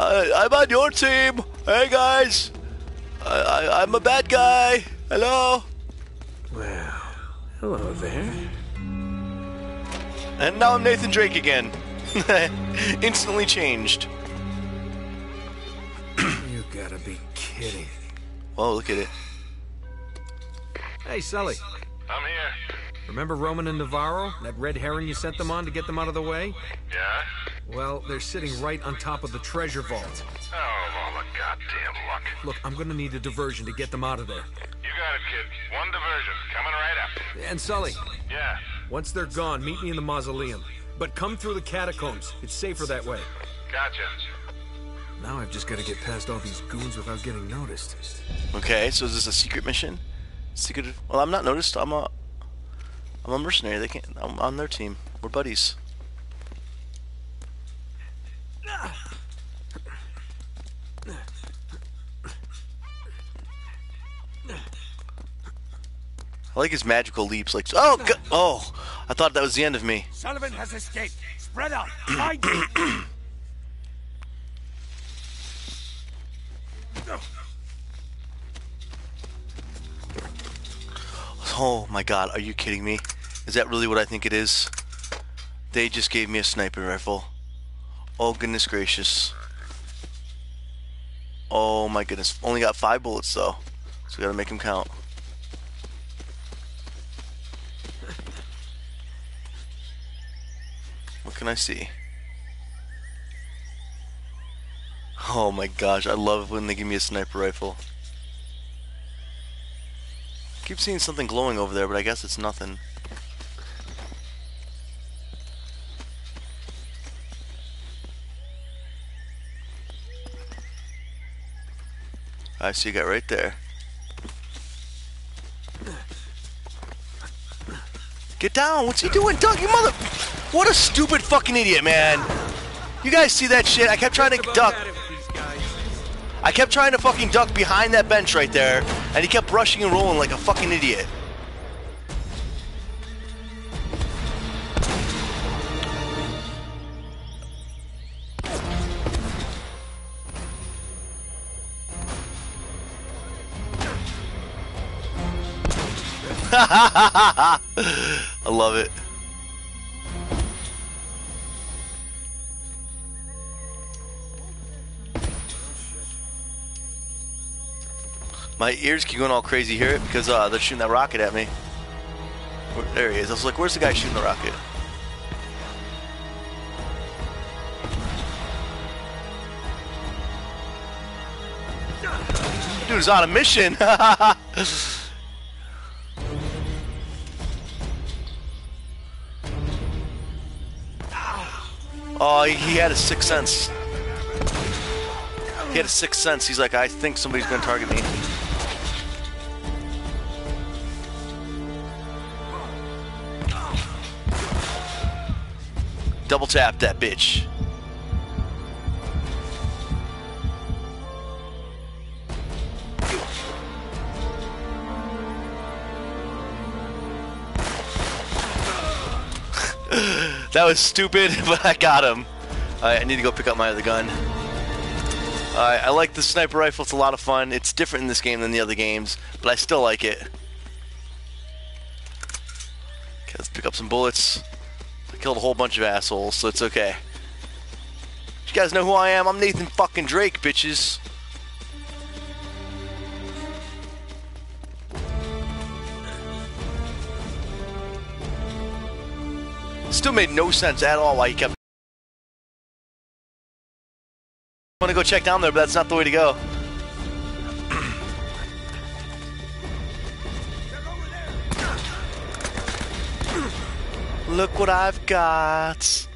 Uh, I'm on your team. Hey guys, I, I, I'm a bad guy. Hello. Well, hello there. And now I'm Nathan Drake again. Instantly changed. You gotta be kidding. Whoa, look at it. Hey, Sully. I'm here. Remember Roman and Navarro? That red herring you sent them on to get them out of the way? Yeah? Well, they're sitting right on top of the treasure vault. Oh, all the goddamn luck. Look, I'm gonna need a diversion to get them out of there. You got it, kid. One diversion. Coming right up. And Sully, Yeah. once they're gone, meet me in the mausoleum. But come through the catacombs. It's safer that way. Gotcha. Now I've just gotta get past all these goons without getting noticed. Okay, so is this a secret mission? Secret? Well, I'm not noticed. I'm a, I'm a mercenary. They can't. I'm on their team. We're buddies. I like his magical leaps. Like, oh, oh! I thought that was the end of me. Sullivan has escaped. Spread out. Him. Oh my god, are you kidding me? Is that really what I think it is? They just gave me a sniper rifle. Oh goodness gracious. Oh my goodness. Only got five bullets though. So we gotta make them count. What can I see? Oh my gosh, I love when they give me a sniper rifle. Keep seeing something glowing over there, but I guess it's nothing. I see you got right there. Get down! What's he doing? Doug, you mother... What a stupid fucking idiot, man! You guys see that shit? I kept trying to duck. I kept trying to fucking duck behind that bench right there, and he kept rushing and rolling like a fucking idiot. I love it. My ears keep going all crazy. Hear it because uh, they're shooting that rocket at me. There he is. I was like, "Where's the guy shooting the rocket?" Dude's on a mission. oh, he, had a sixth sense. He had a sixth sense. He's like, I think somebody's going to target me. Double tap that bitch. That was stupid, but I got him. Alright, I need to go pick up my other gun. I like the sniper rifle. It's a lot of fun. It's different in this game than the other games, but I still like it. Okay, let's pick up some bullets. I killed a whole bunch of assholes, so it's okay. You guys know who I am? I'm Nathan fucking Drake, bitches. Still made no sense at all why he kept. I want to go check down there, but that's not the way to go. Look what I've got.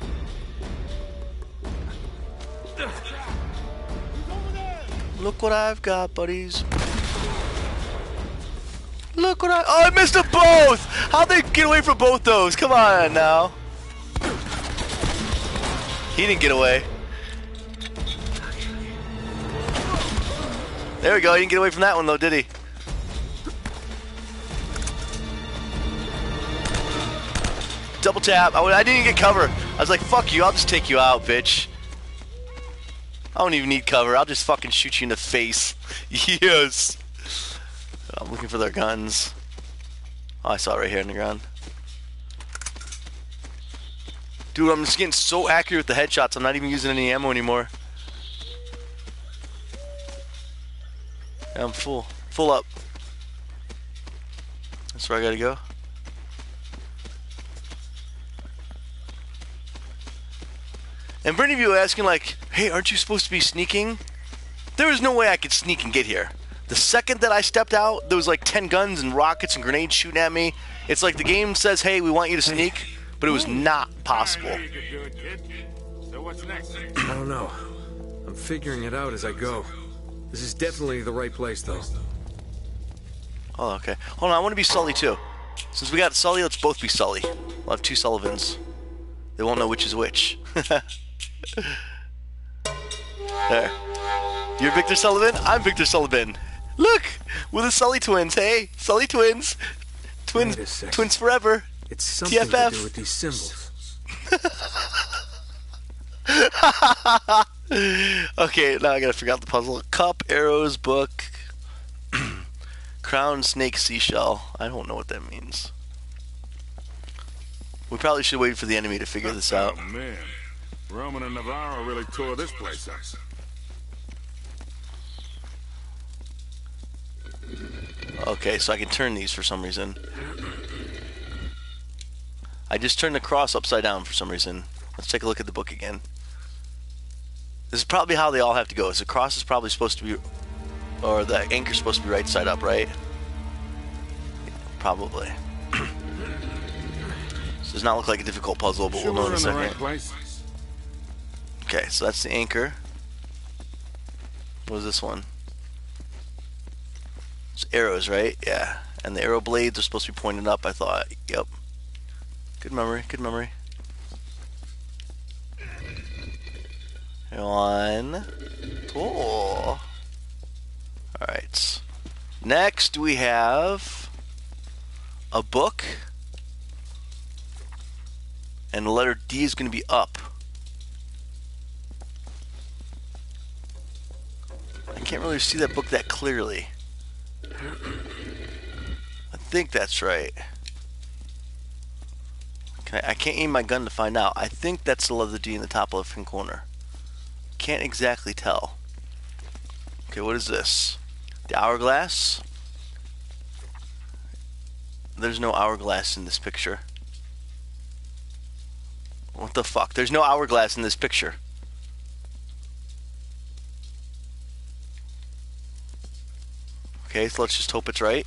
Look what I've got, buddies. Look what I. Oh, I missed them both! How'd they get away from both those? Come on now. He didn't get away. There we go. He didn't get away from that one, though, did he? Double tap. I, I didn't even get cover. I was like, fuck you. I'll just take you out, bitch. I don't even need cover. I'll just fucking shoot you in the face. yes. I'm looking for their guns. Oh, I saw it right here on the ground. Dude, I'm just getting so accurate with the headshots. I'm not even using any ammo anymore. Yeah, I'm full. Full up. That's where I gotta go. And for any of you asking, like, hey, aren't you supposed to be sneaking? There was no way I could sneak and get here. The second that I stepped out, there was like 10 guns and rockets and grenades shooting at me. It's like the game says, hey, we want you to sneak, but it was not possible. I knew you could do it, kid. So what's next? I don't know. I'm figuring it out as I go. This is definitely the right place, though. Oh, okay. Hold on, I want to be Sully too. Since we got Sully, let's both be Sully. We'll have two Sullivans. They won't know which is which. there. You're Victor Sullivan? I'm Victor Sullivan. Look! We're the Sully twins, hey? Sully twins. Twins Wait a second. twins forever. It's something TFF. to do with these symbols. Okay, now I gotta figure out the puzzle. Cup, arrows, book, crown, snake, seashell. I don't know what that means. We probably should wait for the enemy to figure this out. Oh, man. Roman and Navarro really tore this place up. Okay, so I can turn these for some reason. I just turned the cross upside down for some reason. Let's take a look at the book again. This is probably how they all have to go. So the cross is probably supposed to be, or the anchor's supposed to be right side up, right? Probably. this does not look like a difficult puzzle, but Sure we'll know in a second. right? Okay, so that's the anchor. What is this one? It's arrows, right? Yeah. And the arrow blades are supposed to be pointed up, I thought. Yep. Good memory, good memory. One. Cool. Alright. Next we have a book. And the letter D is going to be up. I can't really see that book that clearly. I think that's right. I can't aim my gun to find out. I think that's the letter D in the top left hand corner. Can't exactly tell. Okay, what is this? The hourglass? There's no hourglass in this picture. What the fuck? There's no hourglass in this picture. Okay, so let's just hope it's right.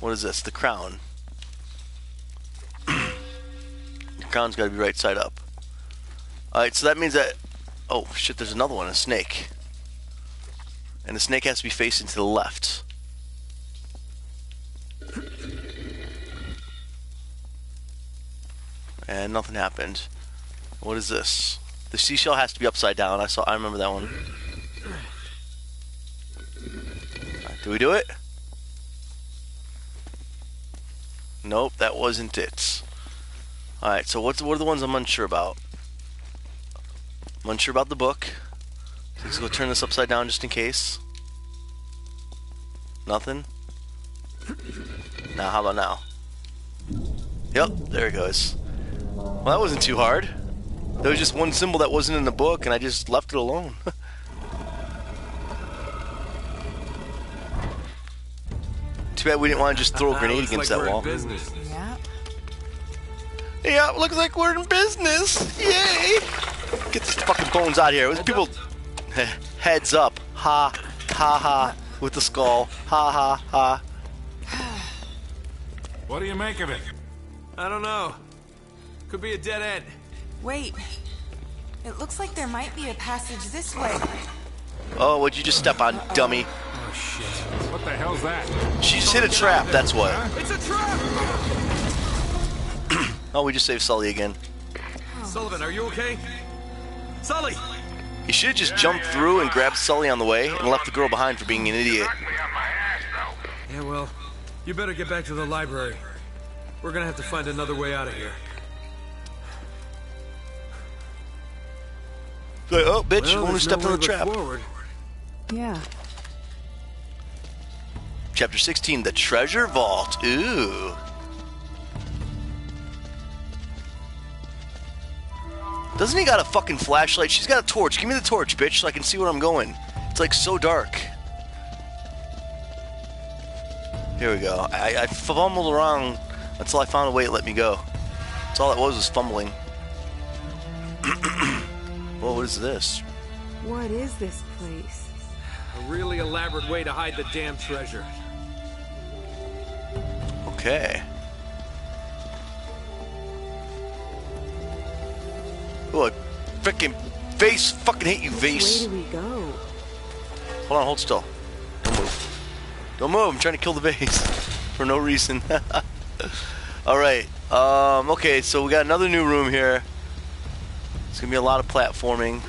What is this? The crown. Crown's got to be right side up. Alright, so that means that. Oh, shit, there's another one, a snake. And the snake has to be facing to the left. And nothing happened. What is this? The seashell has to be upside down. I saw. I remember that one. Alright, Do we do it? Nope, that wasn't it. Alright, so what's what are the ones I'm unsure about? I'm unsure about the book. So let's go turn this upside down just in case. Nothing? Now, how about now? Yep, there it goes. Well, that wasn't too hard. There was just one symbol that wasn't in the book, and I just left it alone. Too bad we didn't want to just throw a grenade against like that wall. Business. Yeah. Yeah, looks like we're in business. Yay! Get these fucking bones out of here. Those people, heads up. Ha, ha, ha. With the skull. Ha, ha, ha. What do you make of it? I don't know. Could be a dead end. Wait. It looks like there might be a passage this way. Oh, what'd you just step on, dummy? Oh shit. What the hell's that? She just hit a trap, that's what. It's a trap! Oh, we just saved Sully again. Sullivan, are you okay? Sully! He should have just jumped through and grabbed Sully on the way and left the girl behind for being an idiot. Knocked me on my ass. Yeah, well, you better get back to the library. We're gonna have to find another way out of here. Like, oh, bitch, Well, you only there's stepped no on the trap. Forward. Yeah. Chapter 16, The Treasure Vault. Ooh. Doesn't he got a fucking flashlight? She's got a torch. Give me the torch, bitch, so I can see where I'm going. It's like so dark. Here we go. I, I fumbled around until I found a way to let me go. That's all it was was fumbling. Whoa, what is this? What is this place? A really elaborate way to hide the damn treasure. Okay. Oh, freaking face! Fucking hate you, Which face! way do we go? Hold on, hold still. Don't move. Don't move. I'm trying to kill the base for no reason. All right. Um. Okay. So we got another new room here. It's gonna be a lot of platforming.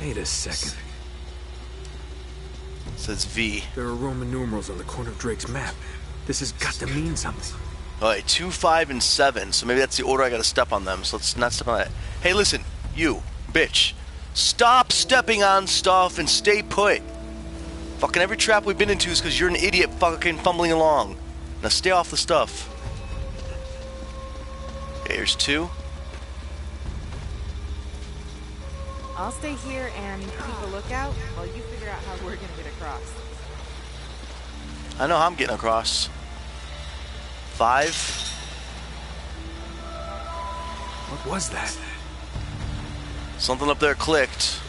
Wait a second. It says V. There are Roman numerals on the corner of Drake's map. This has got to mean something. All right, two, five, and seven. So maybe that's the order I got to step on them. So let's not step on that. Hey, listen, you bitch, stop stepping on stuff and stay put. Fucking every trap we've been into is because you're an idiot, fucking fumbling along. Now stay off the stuff. Okay, here's two. I'll stay here and keep a lookout while you figure out how we're gonna get across. I know how I'm getting across. Five. What was that? Something up there clicked.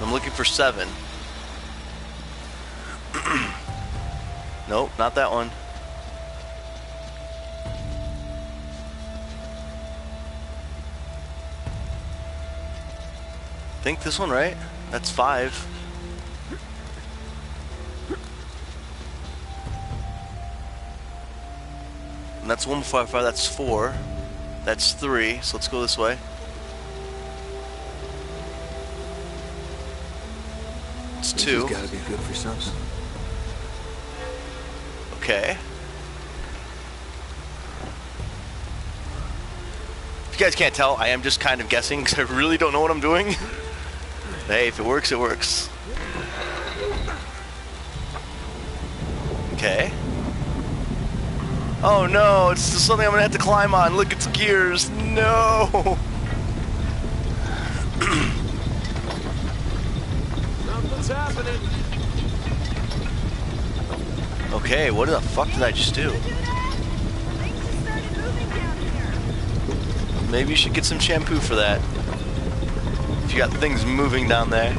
I'm looking for seven. nope, not that one. Think this one, right? That's five. And that's one before five, that's four. That's three, so let's go this way. It's two. This has got to be good for something. Okay. If you guys can't tell, I am just kind of guessing because I really don't know what I'm doing. hey, if it works, it works. Okay. Oh no, it's something I'm gonna have to climb on. Look, it's gears. No. Something's happening. Okay, what the fuck did I just do? Maybe you should get some shampoo for that. If you got things moving down there.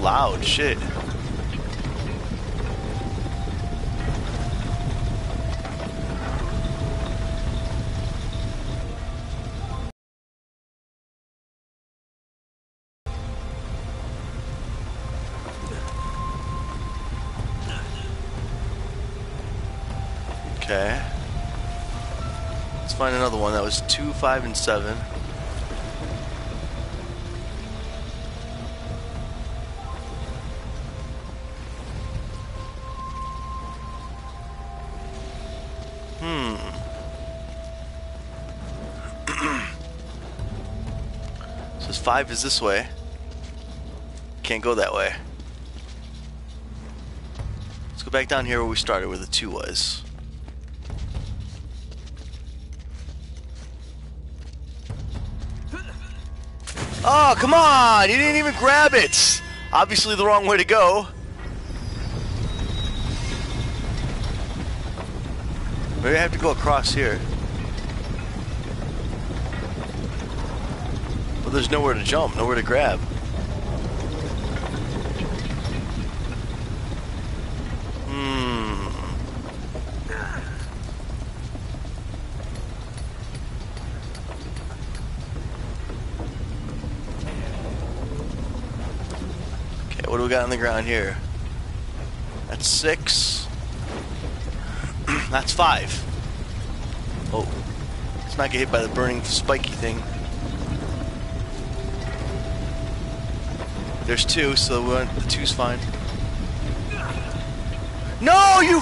loud. Shit. Okay. Let's find another one that was 2, 5, and 7. Five is this way. Can't go that way. Let's go back down here where we started, where the two was. Oh, come on! You didn't even grab it! Obviously the wrong way to go. Maybe I have to go across here. There's nowhere to jump, nowhere to grab. Hmm. Okay, what do we got on the ground here? That's six. That's five. Oh. Let's not get hit by the burning spiky thing. There's two, so uh, the two's fine. No, you